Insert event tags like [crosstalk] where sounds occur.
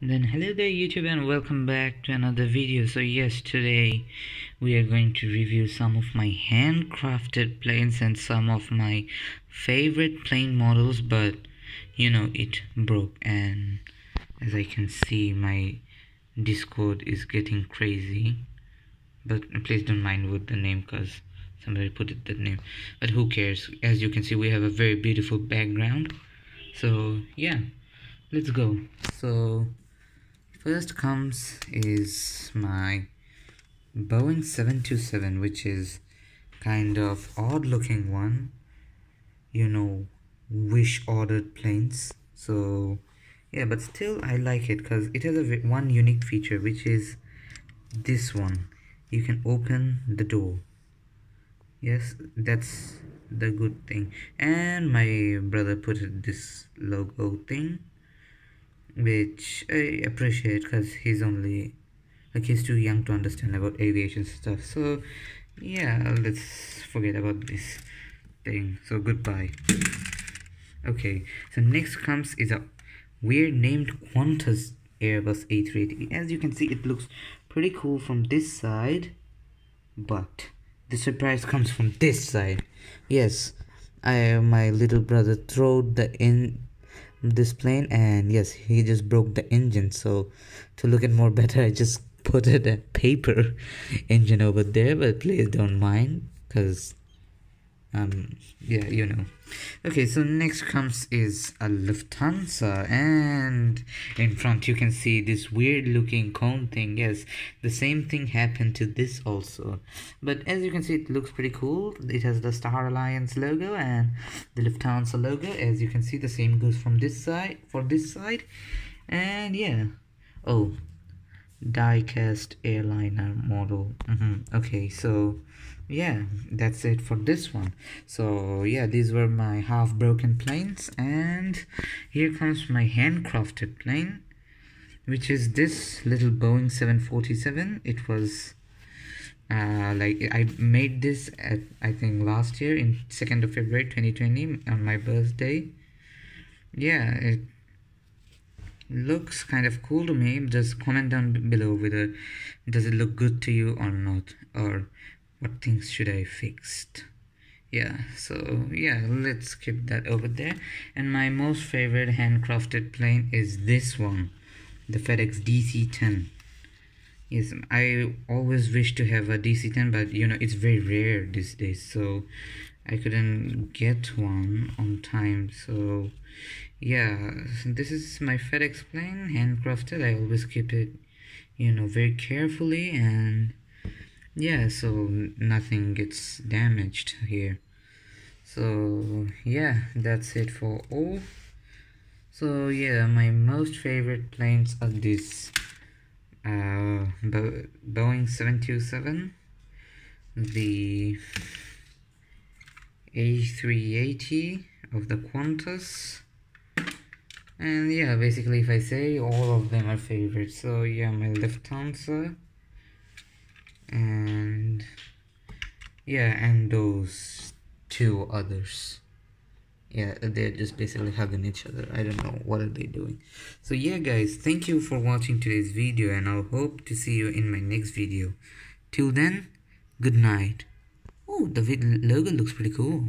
Then hello there YouTube and welcome back to another video. So yes, today we are going to review some of my handcrafted planes and some of my favorite plane models but you know it broke and as I can see my discord is getting crazy. But please don't mind with the name cause somebody put it that name. But who cares? As you can see we have a very beautiful background. So yeah let's go. So first comes is my Boeing 727 which is kind of odd looking one. You know wish ordered planes. So yeah but still I like it because it has a one unique feature which is this one. You can open the door. Yes that's the good thing. And my brother put this logo thing which I appreciate because he's only like he's too young to understand about aviation stuff. So yeah let's forget about this thing. So goodbye. Okay so next comes is a weird named Qantas Airbus A380 as you can see it looks pretty cool from this side but the surprise comes from this side. Yes I my little brother threw the in this plane and yes he just broke the engine. So to look at more better I just [laughs] put it a paper engine over there but please don't mind because um yeah you know. Okay so next comes is a Lufthansa. And in front you can see this weird looking cone thing. Yes the same thing happened to this also. But as you can see it looks pretty cool. It has the Star Alliance logo and the Lufthansa logo. As you can see the same goes from this side for this side. And yeah. Oh diecast airliner model. Mm -hmm. okay so yeah that's it for this one. So yeah these were my half broken planes and here comes my handcrafted plane which is this little Boeing 747 it was uh, like I made this at I think last year in 2nd of February 2020 on my birthday. Yeah it looks kind of cool to me. Just comment down below whether does it look good to you or not or what things should I fixed? Yeah so yeah let's keep that over there. And my most favorite handcrafted plane is this one the FedEx DC-10 yes I always wish to have a DC-10 but you know it's very rare these days so I couldn't get one on time so yeah this is my FedEx plane handcrafted. I always keep it you know very carefully and yeah so nothing gets damaged here. So yeah that's it for all. So yeah my most favorite planes are these uh Bo Boeing 727 the A380 of the Qantas. And yeah basically if I say all of them are favorites. So yeah my Lufthansa and yeah and those two others. Yeah they're just basically hugging each other. I don't know what are they doing? So yeah guys thank you for watching today's video and i'll hope to see you in my next video. Till then good night oh the logo looks pretty cool